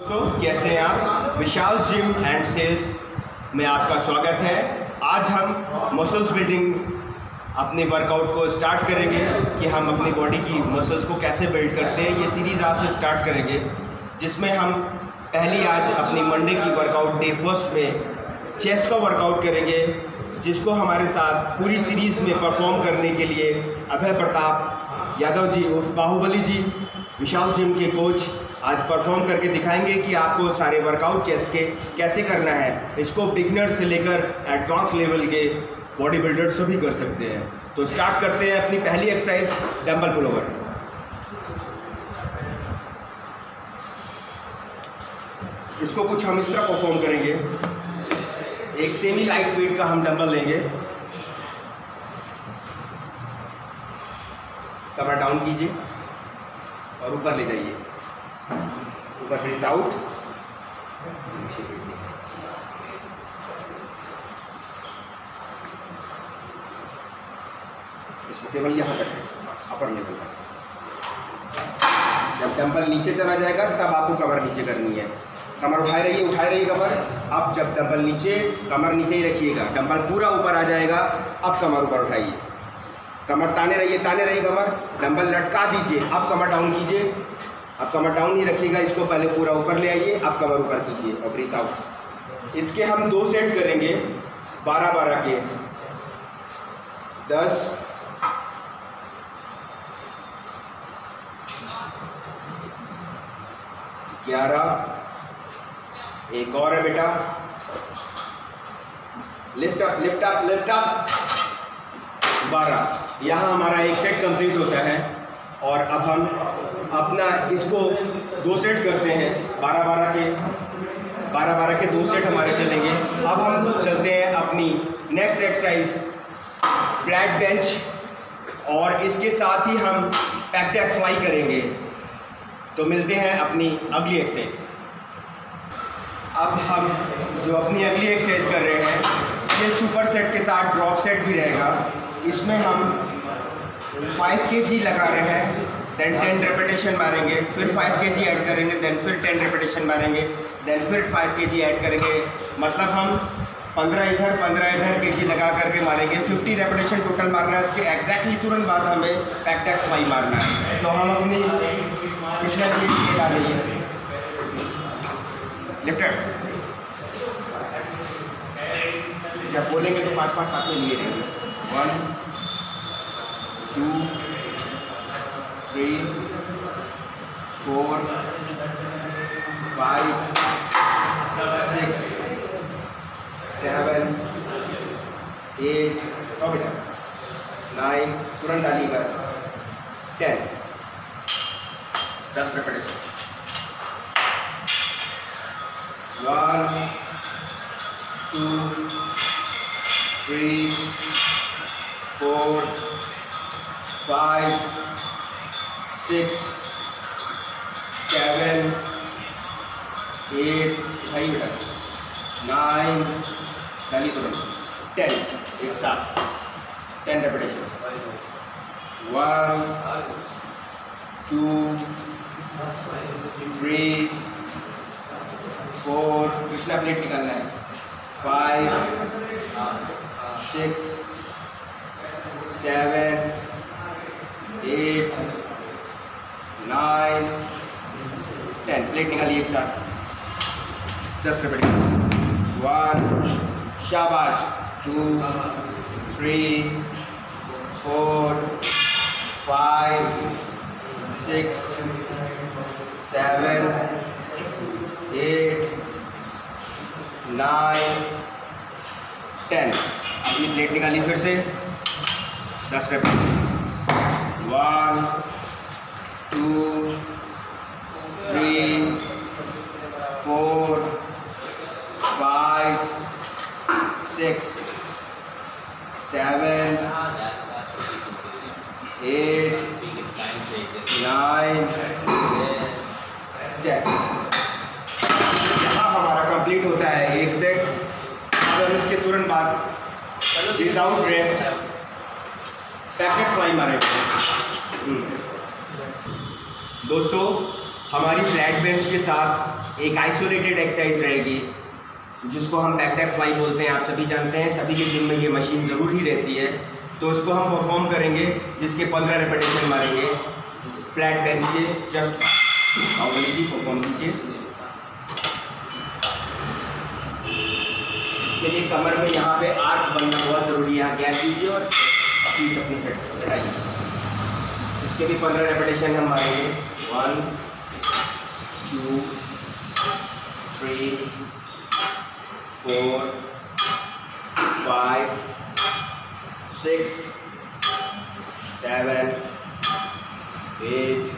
दोस्तों, कैसे हैं आप? विशाल जिम एंड सेल्स में आपका स्वागत है। आज हम मसल्स बिल्डिंग अपने वर्कआउट को स्टार्ट करेंगे कि हम अपनी बॉडी की मसल्स को कैसे बिल्ड करते हैं। ये सीरीज़ आज से स्टार्ट करेंगे, जिसमें हम पहली आज अपनी मंडे की वर्कआउट डे फ़र्स्ट में चेस्ट का वर्कआउट करेंगे, जिसको हमारे साथ पूरी सीरीज़ में परफॉर्म करने के लिए अभय प्रताप यादव जी, उर्फ़ बाहुबली जी, विशाल जिम के कोच आज परफॉर्म करके दिखाएँगे कि आपको सारे वर्कआउट चेस्ट के कैसे करना है। इसको बिगनर से लेकर एडवांस लेवल के बॉडी बिल्डर सभी कर सकते हैं। तो स्टार्ट करते हैं अपनी पहली एक्सरसाइज डम्बल पुलोवर इसको कुछ हम इस तरह परफॉर्म करेंगे। एक सेमी लाइट वेट का हम डंबल लेंगे। कमर डाउन कीजिए और ऊपर ले जाइए। ऊपर ब्रीथ आउट इसको केवल यहाँ तक अपर लेवल तक। जब डंबल नीचे चला जाएगा, तब आपको कमर नीचे करनी है। कमर उठाए रहिए उठाए रहिए कमर। अब जब डंबल नीचे, कमर नीचे ही रखिएगा। डंबल पूरा ऊपर आ जाएगा, अब कमर ऊपर उठाइए। कमर ताने रहिए ताने रहिए कमर। डंबल लटका दीजिए, अब कमर डाउन कीजिए। अब कमर डाउन ही रखिएगा, इसको पहले पूरा ऊपर ले आइए अब कमर ऊपर कीजिए और ब्रीथ आउट इसके हम दो सेट करेंगे, बारह बारह के. दस. ग्यारह. एक और है बेटा. Lift up lift up lift up बारह. यहाँ हमारा एक सेट कंप्लीट होता है और अब हम अपना इसको दो सेट करते हैं, बारह बारह के, बारह बारह के दो सेट हमारे चलेंगे। अब हम चलते हैं अपनी नेक्स्ट एक्सरसाइज फ्लैट बेंच और इसके साथ ही हम पैकटैक फ्लाई करेंगे। तो मिलते हैं अपनी अगली एक्सरसाइज अब हम जो अपनी अगली एक्सरसाइज कर रहे हैं, ये सुपर सेट के साथ ड्रॉप सेट भी रहेगा। इसमें हम फाइव के जी लगा रहे हैं। देन टेन रेपिटेशन मारेंगे, फिर फाइव के जी ऐड करेंगे देन फिर टेन रेपिटेशन मारेंगे देन फिर फाइव के जी ऐड करेंगे। मतलब हम पंद्रह इधर पंद्रह इधर के जी लगा करके मारेंगे। फिफ्टी रेपिटेशन टोटल मारना है, इसके एग्जैक्टली तुरंत बाद हमें पैकटैक फ्लाई मारना है। तो हम अपनी पिछला जी डालेंगे। लिफ्टेड जब बोलेंगे तो पाँच पाँच हाथ में लिए रहेंगे one two three four five six seven eight और बेटा नाइन तुरंत डालिएगा टेन दस repetition one two three four five, six, seven, eight भाई बेटा नाइन डाली तुरंत टेन एक साथ। Ten repetition one two three four पिछला प्लेट निकालना है। Five six seven eight nine ten plate निकालिए एक साथ. दस रुपये वन शाबाश two three four five six seven eight nine ten अपनी प्लेट निकालिए फिर से. दस रुपये one, two, three four five six seven eight nine ten. यहाँ हमारा कंप्लीट होता है एक सेट अब हम इसके तुरंत बाद विदाउट रेस्ट पैकेट फ्लाई मारेंगे। दोस्तों, हमारी फ्लैट बेंच के साथ एक आइसोलेटेड एक्सरसाइज रहेगी, जिसको हम बैक टैप फ्लाई बोलते हैं, आप सभी जानते हैं, सभी के जिम में ये मशीन ज़रूर ही रहती है। तो उसको हम परफॉर्म करेंगे, जिसके पंद्रह रिपीटेशन मारेंगे। फ्लैट बेंच के जस्ट लीजिए परफॉर्म कीजिए। इसके लिए कमर में यहाँ पे आर्क बनना बहुत ज़रूरी है यहाँ गैप दीजिए और पीठ अपनी सेट चढ़ाइए इसके भी पंद्रह रेपिटेशन हम मारेंगे। One two three four five six seven eight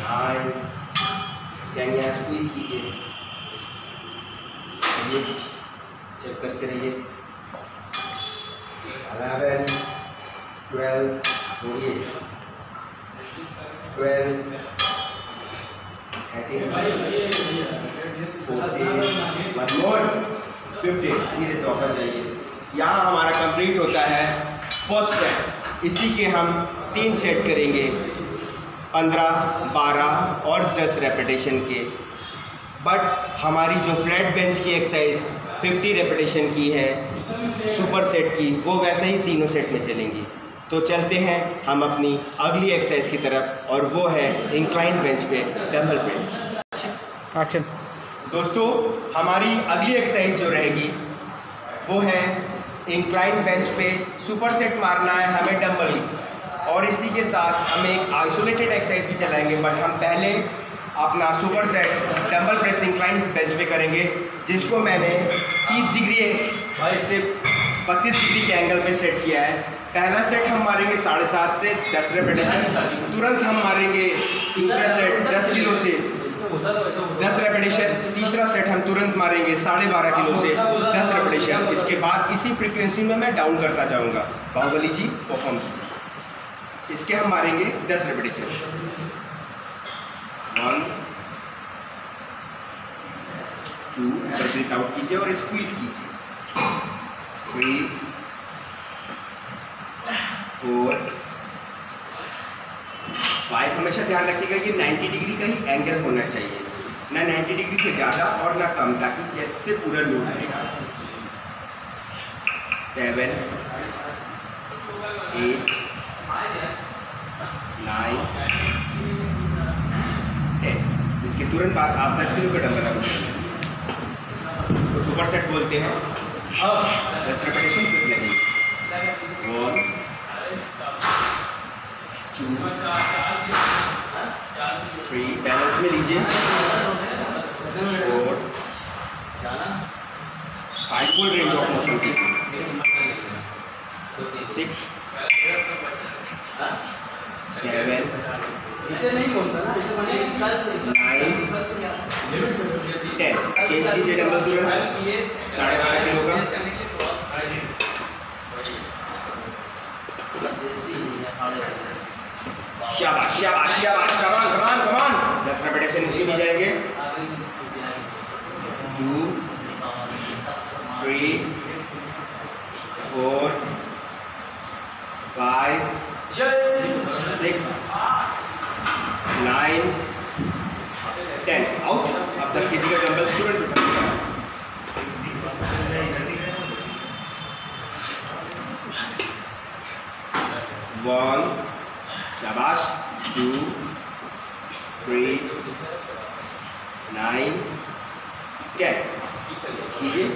nine ten यहाँ स्क्वीज कीजिए। चेक करते रहिए। अलेवन ट्वेल्व होइए धीरे से यहाँ हमारा कंप्लीट होता है फ़र्स्ट सेट इसी के हम तीन सेट करेंगे पंद्रह बारह और दस रेपिटेशन के बट हमारी जो फ्लैट बेंच की एक्सरसाइज 50 रेपिटेशन की है सुपर सेट की वो वैसे ही तीनों सेट में चलेंगी तो चलते हैं हम अपनी अगली एक्सरसाइज की तरफ़ और वो है इंक्लाइन बेंच पे डबल प्रेस एक्शन दोस्तों हमारी अगली एक्सरसाइज जो रहेगी वो है इंक्लाइन बेंच पे सुपर सेट मारना है हमें डम्बल और इसी के साथ हम एक आइसोलेटेड एक्सरसाइज भी चलाएँगे बट हम पहले अपना super set dumbbell press incline bench पे करेंगे जिसको मैंने 30 डिग्री से 32 डिग्री के एंगल पे सेट किया है। पहला सेट हम मारेंगे साढ़े सात से दस रेपिटेशन तुरंत हम मारेंगे दूसरा सेट दस किलो से दस रेपिटेशन तीसरा सेट हम तुरंत मारेंगे साढ़े बारह किलो से दस रेपिटेशन इसके बाद इसी फ्रीक्वेंसी में मैं डाउन करता जाऊँगा। बाहुबली जी परफॉर्म इसके हम मारेंगे दस रेपिटेशन वन टू आउट कीजिए और स्क्वीज कीजिए। Three four. फाइव हमेशा ध्यान रखिएगा कि 90 डिग्री का ही एंगल होना चाहिए। ना 90 डिग्री से ज़्यादा और ना कम, ताकि चेस्ट से पूरा लोड आएगा सेवन एट नाइन टेन इसके तुरंत बाद आप 10 किलो का डंबल आप सुपर सेट बोलते हैं। दस रेपिटेशन फिर लगेगी। वन टू थ्री बैलेंस में लीजिए। Four five full range of motion की six seven nine ten change कीजिए डंबल साढ़े बारह किलो का। शाबाश शाबाश शाबाश, कमान कमान कमान। दस रेपिटेशन इसके भी जाएँगे। Two three four five six nine ten out अब दस के जी का डंबल तुरंत वन शाबाश टू थ्री नाइन टेन कीजिए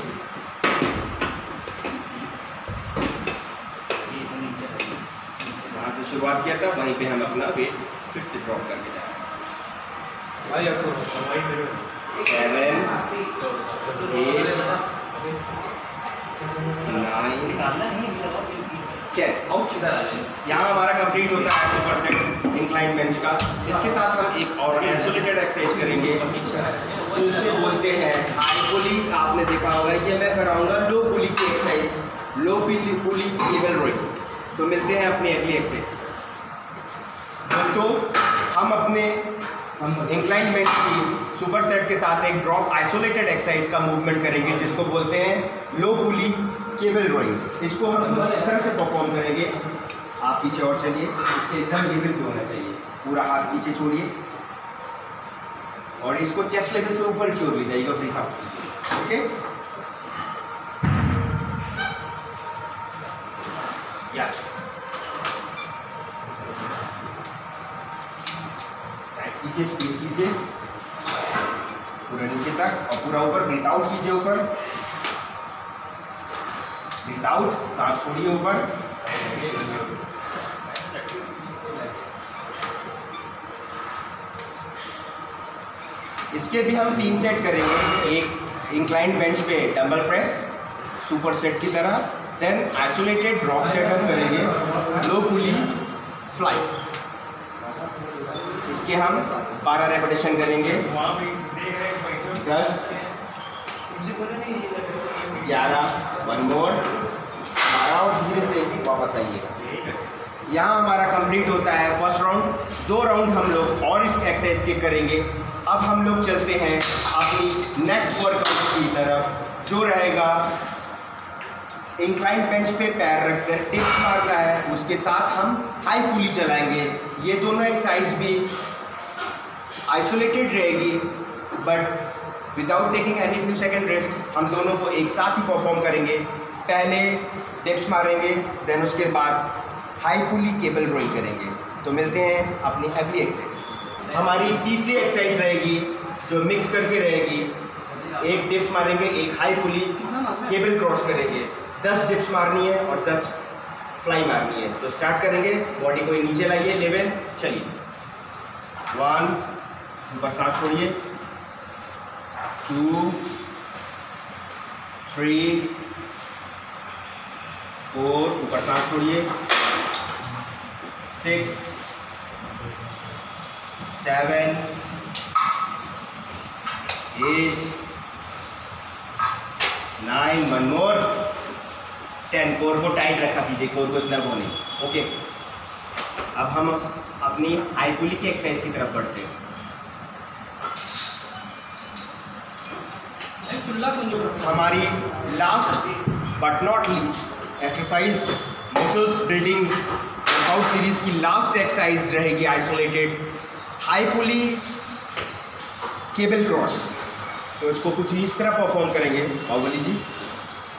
वहाँ से शुरुआत किया था, वहीं पे हम अपना वेट फिर से ड्रॉप करके जा रहे हैं। Seven eight nine ten out यहाँ हमारा कंप्लीट होता है सुपर सेट इंक्लाइन बेंच का। इसके साथ हम एक और आइसोलेटेड एक्सरसाइज करेंगे। जो इसे बोलते हैं हाई पुली आपने देखा होगा ये मैं कराऊँगा लो पुली की exercise low pulley cable rowing तो मिलते हैं अपनी अगली एक्सरसाइज दोस्तों, हम अपने इंक्लाइन बेंच की सुपर सेट के साथ एक ड्रॉप आइसोलेटेड एक्सरसाइज का मूवमेंट करेंगे, जिसको बोलते हैं लो पुली केबल ड्राइंग, इसको हम कुछ इस तरह से परफॉर्म करेंगे, आप पीछे और चलिए, इसके एकदम लेवल पे होना चाहिए। पूरा हाथ पीछे छोड़िए। और इसको चेस्ट लेवल से ऊपर की ओर ले जाइएगा ब्रीथ आउट कीजिए ओके? यस टाइट कीजिए स्क्वीज कीजिए। पूरा नीचे तक और पूरा ऊपर ब्रीथ आउट कीजिए ऊपर। आउट सांस ऊपर। इसके भी हम तीन सेट करेंगे। एक इंक्लाइंट बेंच पे डबल प्रेस सुपर सेट की तरह। देन आइसोलेटेड ड्रॉप सेट हम करेंगे। लो पुली फ्लाई इसके हम 12 रेपिटेशन करेंगे। दस, ग्यारह वन मोर बारह और धीरे से वापस आइएगा यहाँ हमारा कंप्लीट होता है फ़र्स्ट राउंड दो राउंड हम लोग और इस एक्सरसाइज के करेंगे। अब हम लोग चलते हैं अपनी नेक्स्ट वर्कआउट की तरफ़, जो रहेगा इंक्लाइन बेंच पे पैर रखकर टिप्स मारना है। उसके साथ हम हाई पुली चलाएँगे। ये दोनों एक्सरसाइज भी आइसोलेटेड रहेगी but without taking any few second rest हम दोनों को एक साथ ही परफॉर्म करेंगे। पहले टिप्स मारेंगे देन उसके बाद हाई पुली केबल रोइंग करेंगे। तो मिलते हैं अपनी अगली एक्सरसाइज हमारी तीसरी एक्सरसाइज रहेगी, जो मिक्स करके रहेगी। एक डिप्स मारेंगे, एक हाई पुली केबल क्रॉस करेंगे। दस डिप्स मारनी है और दस फ्लाई मारनी है। तो स्टार्ट करेंगे बॉडी को नीचे लाइए लेवल चलिए। वन ऊपर सांस छोड़िए। टू थ्री फोर ऊपर सांस छोड़िए। Six seven eight nine one more ten core को टाइट रखा कीजिए कोर को इतना वो नहीं। ओके अब हम अपनी आईपुली की एक्सरसाइज की तरफ़ बढ़ते हैं। हमारी last but not least exercise muscles building workout series की लास्ट एक्सरसाइज रहेगी isolated high pulley cable cross तो इसको कुछ इस तरह परफॉर्म करेंगे, बाहुबली जी।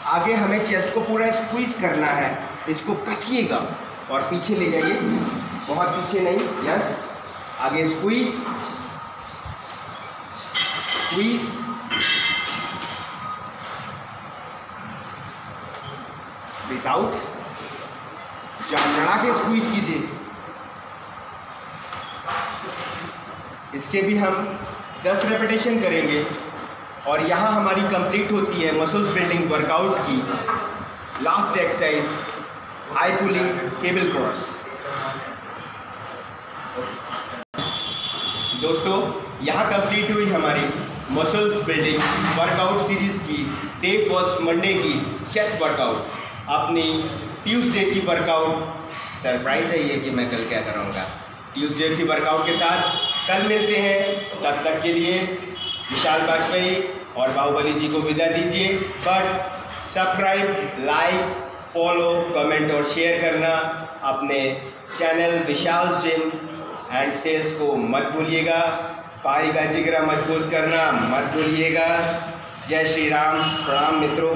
आगे हमें चेस्ट को पूरा स्क्वीज करना है, इसको कसिएगा और पीछे ले जाइए। बहुत पीछे नहीं यस आगे स्क्वीज स्क्वीज विदाउट लड़ा के स्क्वीज कीजिए। इसके भी हम 10 रेपिटेशन करेंगे और यहाँ हमारी कंप्लीट होती है मसल्स बिल्डिंग वर्कआउट की। Last exercise high pulley cable cross दोस्तों, यहाँ कंप्लीट हुई हमारी मसल्स बिल्डिंग वर्कआउट सीरीज़ की। डे फ़र्स्ट मंडे की चेस्ट वर्कआउट अपनी ट्यूसडे की वर्कआउट सरप्राइज़ है ये कि मैं कल क्या कराऊँगा। ट्यूसडे की वर्कआउट के साथ कल मिलते हैं। तब तक के लिए विशाल वाजपेयी और बाहुबली जी को विदा दीजिए। But subscribe like follow comment और शेयर करना अपने channel Vishal gym and sales को मत भूलिएगा। पाई का जिगरा मज़बूत करना मत भूलिएगा। जय श्री राम, प्रणाम मित्रों।